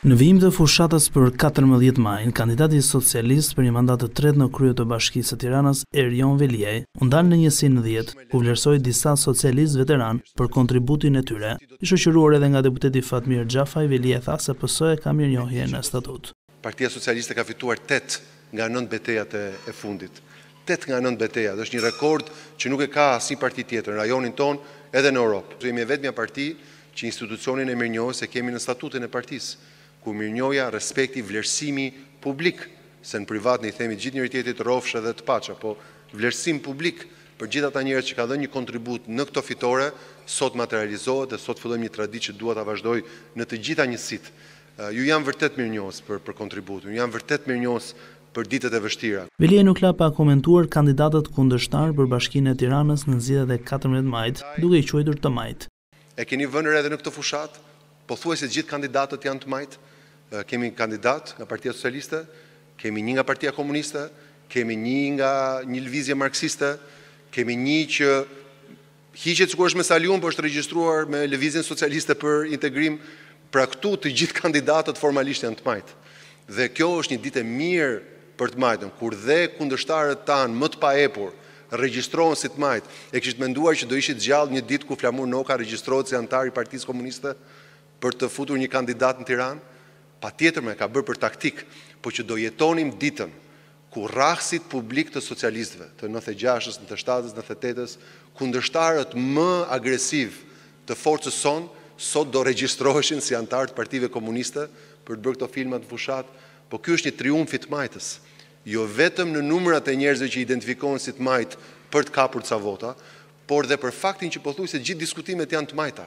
Në vijim të fushatës për katërmbëdhjetë majin, kandidati socialist për një mandat të tretë në krye të Bashkisë së Tiranës, Erion Veliaj, u ndal në njësinë dhjetë, ku vlerësoi disa socialistë veteranë për kontributin e tyre. I shoqëruar edhe nga deputeti Fatmir Xhafaj, Veliaj tha se PS e ka mirënjohjen në statut. Partia Socialiste ka fituar tetë nga nëntë betejat e fundit. Tetë nga nëntë betejat, është një rekord që nuk e ka asnjë parti tjetër në rajonin tonë edhe në Europë. Jemi e vetmja parti që institucionin e mirënjohjes e kemi në statutin e partisë, ku mirënjohja, respekti, vlerësimi publik, se në privat ne i themi gjithë njëri-tjetrit rrofsh dhe të paça, po vlerësim publik për gjithë ata njerëz që kanë dhënë një kontribut në këto fitore, sot materializohet dhe sot fillojmë një traditë që dua ta vazhdoj në të gjitha njësitë. Ju jam vërtet mirënjohës për kontributin, ju jam vërtet mirënjohës për ditët e vështira. Veliaj nuk la pa komentuar kandidatët kundërshtarë për Bashkinë e Tiranës në zgjedhjet e katërmbëdhjetë majit, duke i quajtur të majtë. E keni vënë re edhe në këtë fushatë, pothuajse gjithë kandidatët janë të majtë. Kemi kandidatë nga Partia Socialiste, kemi një nga Partia Komuniste, kemi një nga një lëvizje marksiste, kemi një që Hiqet sikur është me Saliun, po është regjistruar me Lëvizjen Socialiste për Integrim. Pra këtu të gjithë kandidatët formalisht janë të majtë. Dhe kjo është një ditë e mirë për të majtën, kur dhe kundërshtarët tanë më të paepur regjistrohen si të majtë. E kishit menduar që do ishit gjallë një ditë ku Flamur Noka regjistrohet si anëtar i Partisë Komuniste për të futur një kandidat në Tiranë? Patjetër e ka bërë për taktikë, po që do jetonim ditën ku rrahësit publikë të socialistëve të nëntë e gjashtës, nëntë e shtatës, nëntë e tetës, kundërshtarët më agresivë të forcës sonë, sot do regjistroheshin si anëtarë të partive komuniste për të bërë këto filmat në fushatë. Po ky është një triumf i të majtës. Jo vetëm në numrat e njerëzve që identifikohen si të majtë për të kapur ca vota, por dhe për faktin që pothuajse gjithë diskutimet janë të majta.